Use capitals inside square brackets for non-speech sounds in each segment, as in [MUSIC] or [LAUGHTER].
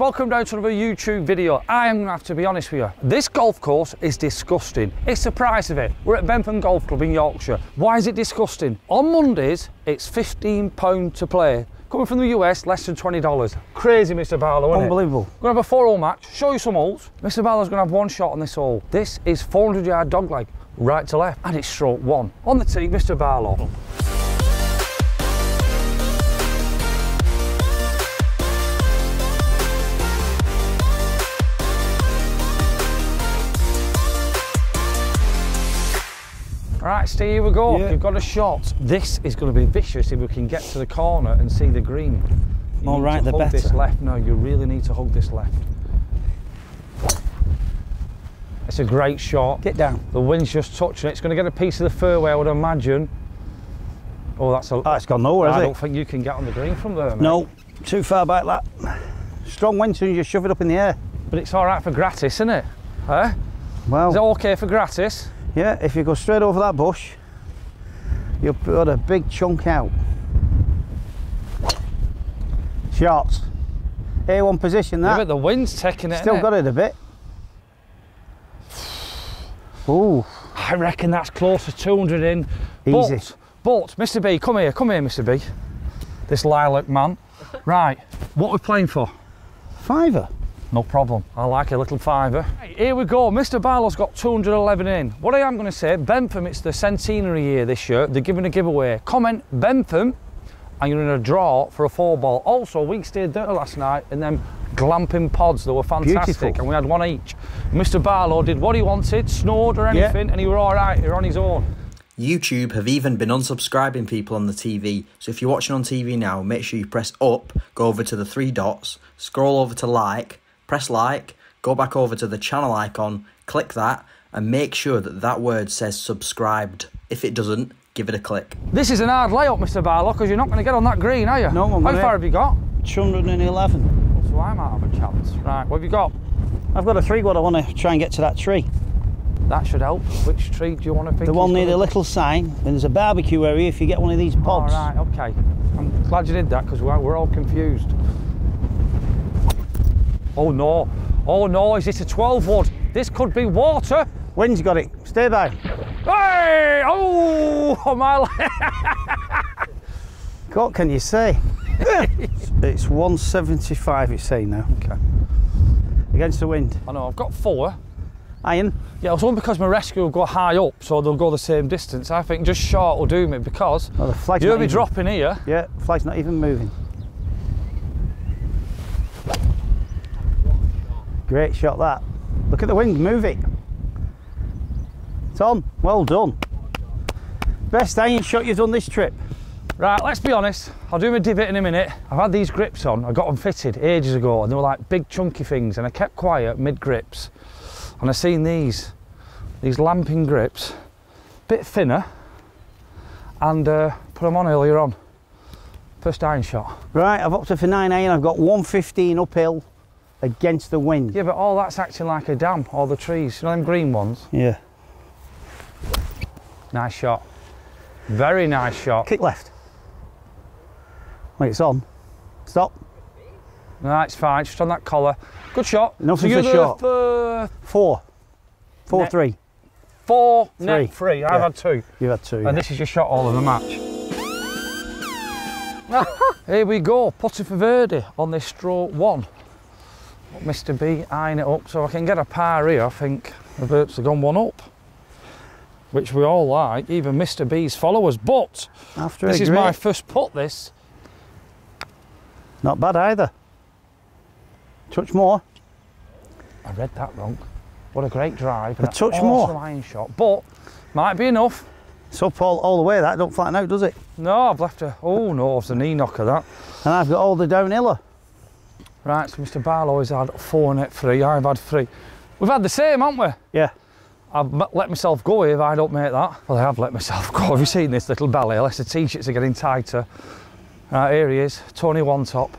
Welcome down to another YouTube video. I am going to have to be honest with you. This golf course is disgusting. It's the price of it. We're at Bentham Golf Club in Yorkshire. Why is it disgusting? On Mondays, it's £15 to play. Coming from the US, less than $20. Crazy, Mr. Barlow, isn't Unbelievable. it? We're going to have a four-hole match, show you some holes. Mr. Barlow's going to have one shot on this hole. This is 400 yard dog leg, right to left, and it's stroke one. On the tee, Mr. Barlow. Right, Steve, here we go. Yeah. We've got a shot. This is going to be vicious if we can get to the corner and see the green. You All right, the hug this left. No, you really need to hug this left. It's a great shot. Get down. The wind's just touching it. It's going to get a piece of the fairway, I would imagine. Oh, that's a. Oh, it's gone nowhere, I don't it? think you can get on the green from there, mate. No, too far back that. Strong wind soon you shove it up in the air. But it's all right for gratis, isn't it? Huh? Well, Is it okay for gratis? Yeah, if you go straight over that bush, you'll put a big chunk out. Shots. A1 position Yeah, that. but the wind's taking it. Still got it a bit. Ooh, I reckon that's close to 200 in. Easy. But, but, Mr. B, come here, come here, Mr. B. This lilac man. Right, what we're playing for? fiver. No problem. I like a little fiver. Right, here we go. Mr. Barlow's got 211 in. What I am going to say, Bentham, it's the centenary year this year. They're giving a giveaway. Comment Bentham and you're in a draw for a four ball. Also, we stayed there last night in them glamping pods. They were fantastic Beautiful. and we had one each. Mr. Barlow did what he wanted, snored or Yeah. anything, and he were all right. He were on his own. YouTube have even been unsubscribing people on the TV. So if you're watching on TV now, make sure you press up, go over to the three dots, scroll over to like, press like, go back over to the channel icon, click that, and make sure that that word says subscribed. If it doesn't, give it a click. This is an hard layup, Mr. Barlow, because you're not going to get on that green, are you? No, I'm How far have you got? 211. So I might have a chance. Right, what have you got? I've got a three wood. I want to try and get to that tree. That should help. Which tree do you want to pick? The one near the little sign. And there's a barbecue area if you get one of these All pods. right, okay. I'm glad you did that because we're, we're all confused. Oh no, oh no, is this a 12 wood? This could be water. Wind's got it. Stay by. Hey! Oh, oh [LAUGHS] my. What can you say? [LAUGHS] it's 175 it's saying now. Okay. Against the wind. I know, I've got four. Iron. Yeah, it's only because my rescue will go high up, so they'll go the same distance. I think just short will do me because Oh, the flag's you'll be even- dropping here. Yeah, flag's not even moving. Great shot that. Look at the wind, move it. It's on. Well done. Best iron shot you've done this trip. Right, let's be honest. I'll do my divot in a minute. I've had these grips on. I got them fitted ages ago, and they were like big chunky things. And I kept quiet mid grips, and I seen these, these Lamkin grips, a bit thinner, and uh, put them on earlier on. First iron shot. Right, I've opted for 9 iron. I've got 115 uphill against the wind. Yeah, but all that's acting like a dam. All the trees, you know them green ones. Yeah. Nice shot. Very nice shot. Kick left. Wait, it's on. Stop. No, it's fine. Just on that collar. Good shot. Nothing so for shot. The th- Four. Four, Net- three. four, Three. net three. I've Yeah. had two. You've had two. And yeah. this is your shot all of the match. [LAUGHS] Here we go, putting for birdie on this stroke one. Mr. B eyeing it up so I can get a par here. I think the have gone one up, which we all like, even Mr. B's followers. But After this is my first putt. This Not bad either. Touch more. I read that wrong. What a great drive! A touch more. iron shot, but might be enough. It's up all, all the way, that don't flatten out, does it? No, I've left a. Oh no, it's a knee knocker that. And I've got all the downhiller. Right, so Mr. Barlow's had four net three. I've had three. We've had the same, haven't we? Yeah. I've let myself go if I don't make that. Well, I have let myself go. [LAUGHS] Have you seen this little belly? Unless the t-shirts are getting tighter. Right, here he is, Tony One Top.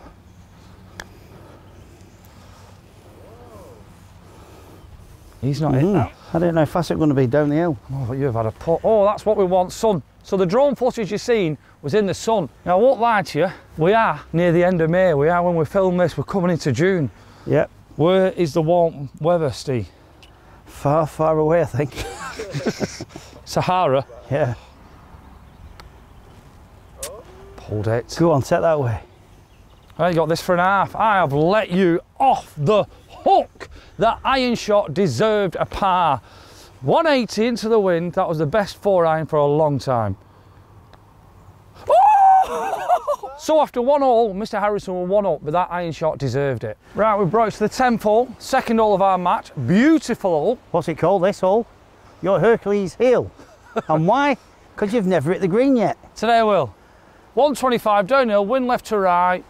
He's not in Mhm. that. I don't know how fast it's going to be down the hill. Oh, but you've had a putt. Oh, that's what we want, sun. So the drone footage you've seen was in the sun. Now, I won't lie to you, we are near the end of May. We are when we film this, we're coming into June. Yep. Where is the warm weather, Steve? Far, far away, I think. [LAUGHS] Sahara. Yeah. Pulled it. Go on, set that way. Well, you got this for an half. I have let you off the hook. That iron shot deserved a par. 180 into the wind. That was the best four iron for a long time. Oh! [LAUGHS] So after one all, Mr. Harrison were one up, but that iron shot deserved it. Right, we've brought it to the 10th hole, second hole of our match. Beautiful hole. What's it called, this hole? Your Hercules heel. [LAUGHS] and why? Because you've never hit the green yet. Today I will. 125 downhill, wind left to right.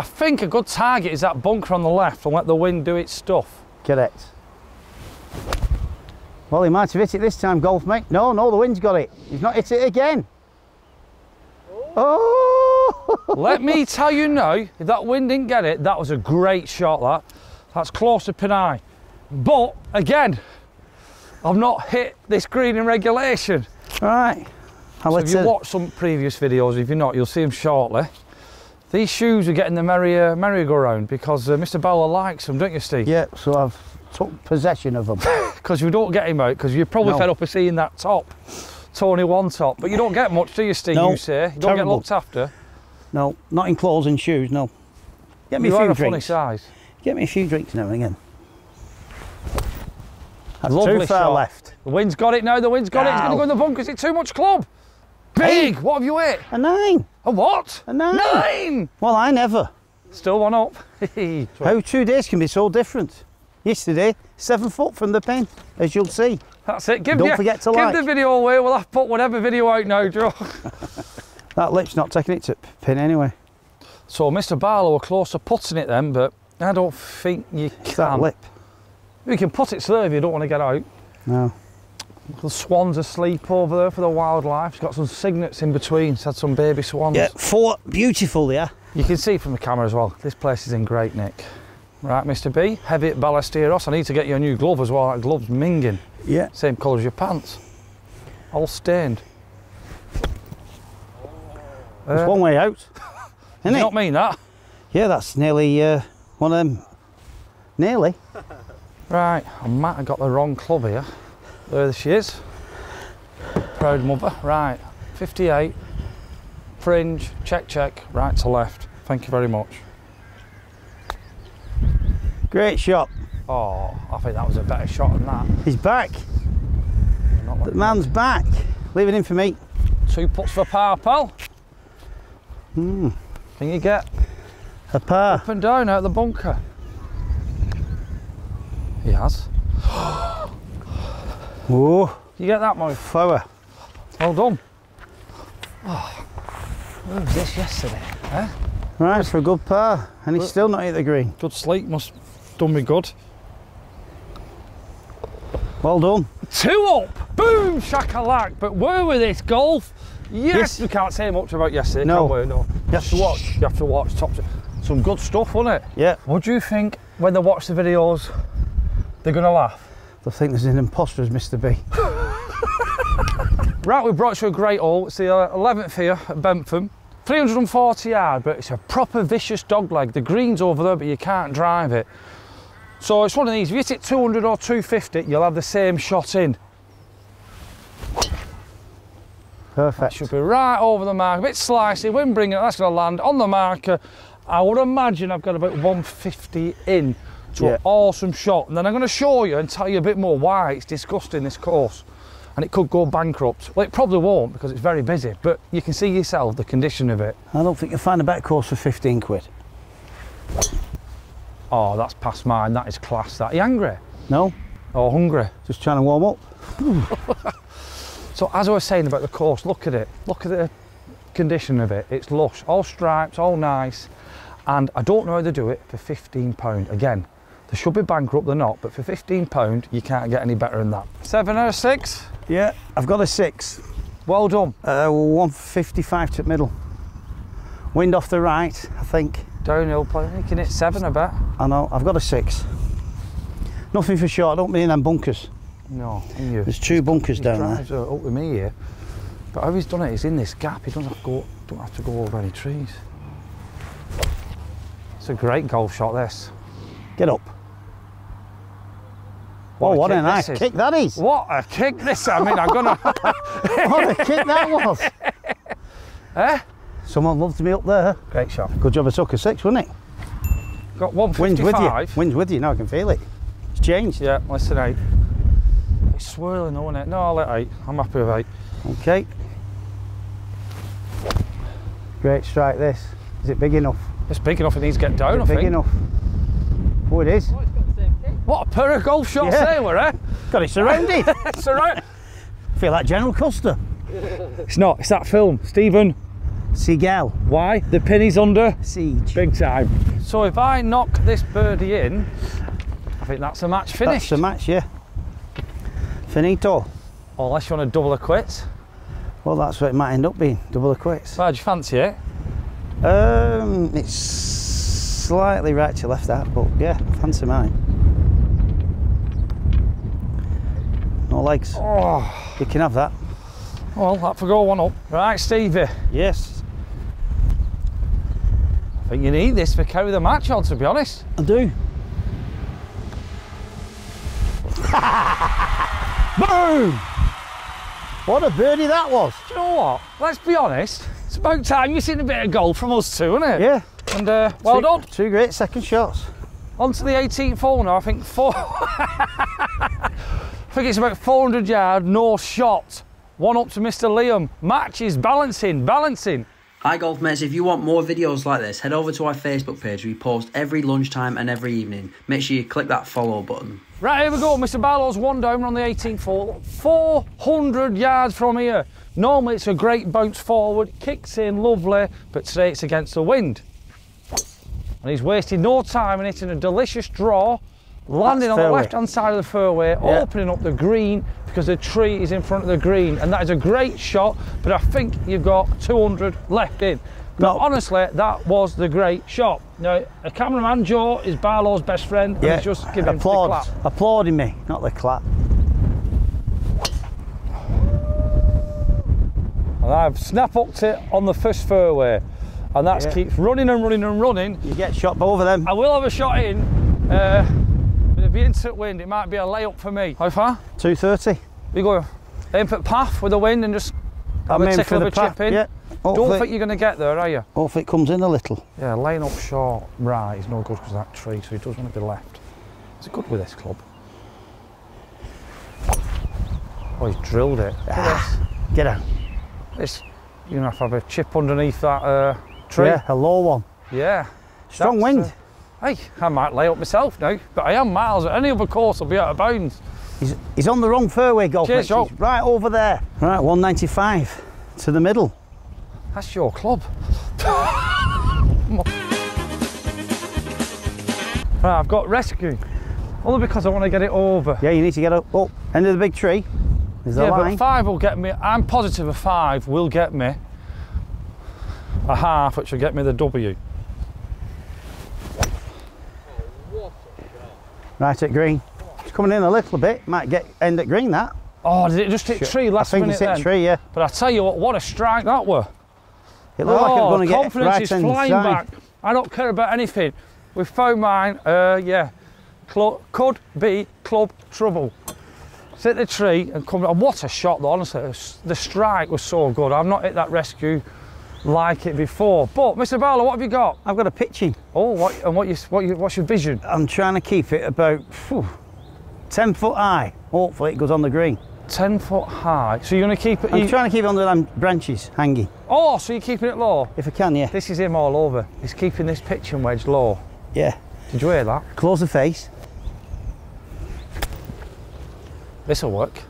I think a good target is that bunker on the left and let the wind do its stuff. Correct. Well, he might have hit it this time, golf mate. No, no, the wind's got it. He's not hit it again. Oh! Let me [LAUGHS] tell you now, if that wind didn't get it, that was a great shot, that. That's close to Pinay. But, again, I've not hit this green in regulation. right. I'll So if you watch some previous videos, if you're not, you'll see them shortly. These shoes are getting the merry, uh, merry-go-round because uh, Mr. Barlow likes them, don't you, Steve? Yeah, so I've took possession of them. Because [LAUGHS] you don't get him out, because you're probably No. fed up of seeing that top, Tony One top. But you don't get much, do you, Steve? No, you say you don't get looked after. no, not in clothes and shoes, no. Get me You a are few a funny drinks. size. Get me a few drinks now and again. That's Lovely too far shot. left. The wind's got it now. The wind's got it. It's going to go in the bunker. Is it too much club? Big. What have you hit? A nine. A what? A nine. Nine. Well, I never. Still one up. [LAUGHS] How two days can be so different. Yesterday, seven foot from the pin, as you'll see. That's it. Give, Don't forget to give like. the video away. We'll have to put whatever video out now, Joe. [LAUGHS] That lip's not taking it to pin anyway. So Mr. Barlow were close to putting it then, but I don't think you It's that can. lip. You can put it there if you don't want to get out. No. The swans asleep over there for the wildlife. It's got some cygnets in between. It's had some baby swans. Yeah, four beautiful yeah. You can see from the camera as well. This place is in great nick. Right, Mr. B, heavy at Ballesteros. I need to get you a new glove as well. That glove's minging. Yeah. Same colour as your pants. All stained. It's Uh, one way out. do [LAUGHS] Isn't you it? not mean that? Yeah, that's nearly uh, one of them. Nearly. Right, I might have got the wrong club here. There she is. Proud mother. Right, 58. Fringe, check, check, right to left. Thank you very much. Great shot. Oh, I think that was a better shot than that. He's back. The man's back. Leave it in for me. Two puts for par, pal. Hmm. Can you get A par. up and down out of the bunker? He has. Oh, You get that, Mo? flower. Well done. Oh, where was this yesterday? Eh? Right, for a good par. And he's still not hit the green. Good sleep must done me good. Well done. Two up, boom, shakalak. But where with this golf? Yes, Yes. we can't say much about yesterday, No. can we? No. You have to watch. You have to watch. Top. Some good stuff, wasn't it? Yeah. What do you think when they watch the videos? They're gonna laugh. I think there's an imposter as Mr. B. [LAUGHS] Right, we brought you a great hole. It's the uh, 11th here at Bentham. 340 yard, but it's a proper vicious dog leg. The green's over there, but you can't drive it. So it's one of these. If you hit it 200 or 250, you'll have the same shot in. Perfect. That Should be right over the mark. A bit slicey, wind bringing it. That's going to land on the marker. I would imagine I've got about 150 in to Yeah. an awesome shot. And then I'm going to show you and tell you a bit more why it's disgusting, this course. And it could go bankrupt. Well, it probably won't because it's very busy, but you can see yourself the condition of it. I don't think you'll find a better course for 15 quid. Oh, that's past mine. That is class. That. Are you angry No? or hungry? Just trying to warm up. [LAUGHS] So as I was saying about the course, look at it. Look at the condition of it. It's lush, all stripes, all nice. And I don't know how they do it for £15. Again, they should be bankrupt, they're not, but for £15 you can't get any better than that. Seven or of six. Yeah, I've got a six. Well done. Uh, 155 to middle. Wind off the right, I think. Downhill play. You can hit seven, I bet. I know, I've got a six. Nothing for sure, I don't mean them bunkers. No, you. There's two bunkers He down there. drives uh, up with me here. But how he's done it, he's in this gap. He doesn't have to go, don't have to go over any trees. It's a great golf shot, this. Get up. Oh, a what a nice is. kick that is. What a kick this! I mean, I'm gonna. [LAUGHS] what a kick that was. [LAUGHS] eh? Someone loved me up there. Great shot. Good job I took a six, wasn't it? Got Wind's with you. Wind's with you. Now I can feel it. It's changed. Yeah, listen eight. It's swirling though, isn't it? No, I'll let eight. I'm happy with eight. Okay. Great strike this. Is it big enough? It's big enough it needs to get down, I Is it big think. enough? Oh, it is. What a pair of golf shots Yeah. they were, eh? Got it surrounded. [LAUGHS] It's alright. feel like General Custer. It's not, it's that film. Stephen, Seagal. why? The pin is under. Siege. Big time. So if I knock this birdie in, I think that's a match finished. That's the match, yeah. Finito. Unless you want to double a quit. Well, that's what it might end up being. Double the quits. How'd you fancy it? Um, it's slightly right to left that, but yeah, fancy mine. No legs. Oh, You can have that. well, that for go one up. Right, Stevie. Yes, I think you need this for carry the match on, to be honest. I do. [LAUGHS] Boom! What a birdie that was. Do you know what? Let's be honest. It's about time you've seen a bit of goal from us too, isn't it? Yeah. And uh, well two, done. Two great second shots. On to the 18th hole now. I think four. [LAUGHS] I think it's about 400 yard, no shot. One up to Mr. Liam. Match is balancing, balancing. Hi golf mates, if you want more videos like this, head over to our Facebook page. We post every lunchtime and every evening. Make sure you click that follow button. Right, here we go. Mr. Barlow's one down. We're on the 18th hole. 400 yards from here. Normally it's a great bounce forward, kicks in lovely, but today it's against the wind. And he's wasted no time in hitting a delicious draw, landing That's on the left hand side of the fairway, Yeah. opening up the green because the tree is in front of the green. And that is a great shot, but I think you've got 200 left in. Now, No. honestly, that was the great shot. Now, a cameraman, Joe, is Barlow's best friend, and Yeah. he's just giving him the clap. Applauding me, not the clap. And I've snap hooked it on the first fairway, and that Yeah. keeps running and running and running. You get shot both of them. I will have a shot in. Uh, with to wind, it might be a layup for me. How far? 230. We go aim for path with the wind and just have I'm a tickle of a path. chip in. Yeah. Don't think you're going to get there, are you? hopefully it comes in a little. Yeah, laying up short right is no good because that tree, so he does want to be left. Is it good with this club? Oh, he's drilled it. Look at Get out. this. This, you're going to have to have a chip underneath that uh, tree. Yeah, a low one. Yeah. Strong That's, wind. uh, hey, I might lay up myself now, but I am miles. At any other course, I'll be out of bounds. He's, he's on the wrong fairway, golf. Cheers. Joe. Right over there. Right, 195 to the middle. That's your club. [LAUGHS] right, I've got rescue. Only because I want to get it over. Yeah, you need to get up. Oh, end of the big tree. There's the Yeah, but five will get me. I'm positive a five will get me a half, which will get me the W. Right at green. It's coming in a little bit. Might get end at green that. Oh, did it just hit tree last minute? I think minute it's hit then? tree, yeah. But I tell you what, what a strike that were. It looked like it oh, was going to get confidence right is flying back. I don't care about anything. We found mine. Uh, yeah, Cl- could be club trouble. Hit the tree and come. And what a shot! Though, honestly, the strike was so good. I've not hit that rescue like it before. But Mr. Barlow, what have you got? I've got a pitching. Oh, what and what you what you what's your vision? I'm trying to keep it about phew, 10 foot high. Hopefully it goes on the green. Ten foot high. So you're going to keep it. I'm you- trying to keep it under them branches hanging. oh, so you're keeping it low. If I can, yeah. This is him all over. He's keeping this pitching wedge low. Yeah. Did you hear that? Close the face. This'll work.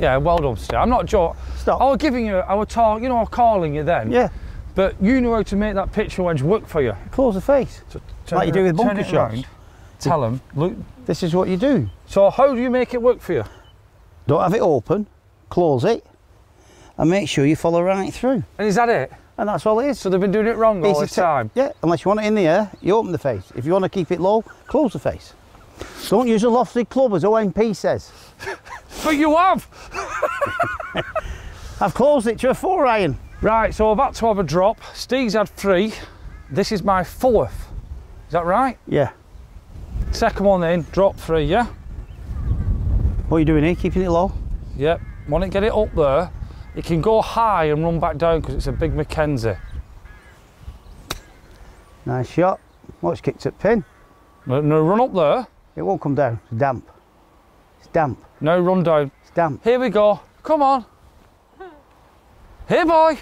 Yeah, well done, Steve. I'm not joking. Stop. I was giving you, I was talking, you know, I was calling you then. Yeah. But you know how to make that pitching wedge work for you. Close the face. So Like you do with turn bunker it shots. round, Tell them, look. This is what you do. So how do you make it work for you? Don't have it open. Close it. And make sure you follow right through. And is that it? And that's all it is. So they've been doing it wrong all Easy this to- time. Yeah, unless you want it in the air, you open the face. If you want to keep it low, close the face. Don't use a lofted club as OMP says. [LAUGHS] But you have. [LAUGHS] I've closed it to a four iron. Right, so about to have a drop. Steve's had three. This is my fourth. Is that right? Yeah. Second one in, drop three, yeah? What are you doing here? Keeping it low? Yep. Want to get it up there, it can go high and run back down because it's a big Mackenzie. Nice shot. Oh, it's kicked at pin. No, no, run up there. It won't come down. It's damp. Damp. No, run down. It's damp. Here we go. Come on. Here, boy.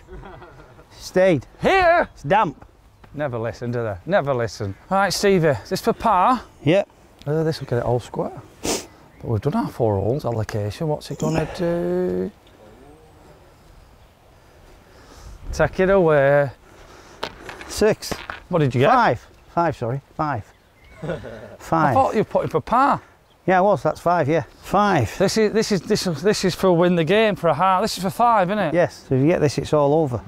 Stayed. Here. It's damp. Never listen, do they? Never listen. All right, Stevie, is this for par? Yep. Uh, this will get it all square. But we've done our four holes allocation. What's it going to do? Take it away. Six. What did you get? Five. Five, sorry. Five. five. [LAUGHS] I thought you were putting for par. Yeah, I was. That's five, yeah. Five. This is this is this is this is for win the game for a half. This is for five, isn't it? Yes. So if you get this, it's all over.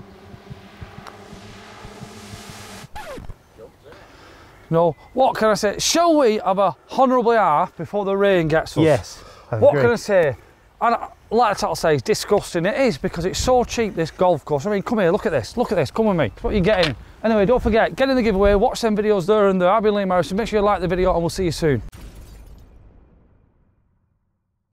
No. What can I say? Shall we have a honourable half before the rain gets us? Yes. I What agree. can I say? And like I'll say, it's disgusting. It is because it's so cheap. This golf course. I mean, come here. Look at this. Look at this. Come with me. It's what you're getting. Anyway, don't forget. Get in the giveaway. Watch them videos there and there. I've been Liam Harrison. Make sure you like the video, and we'll see you soon.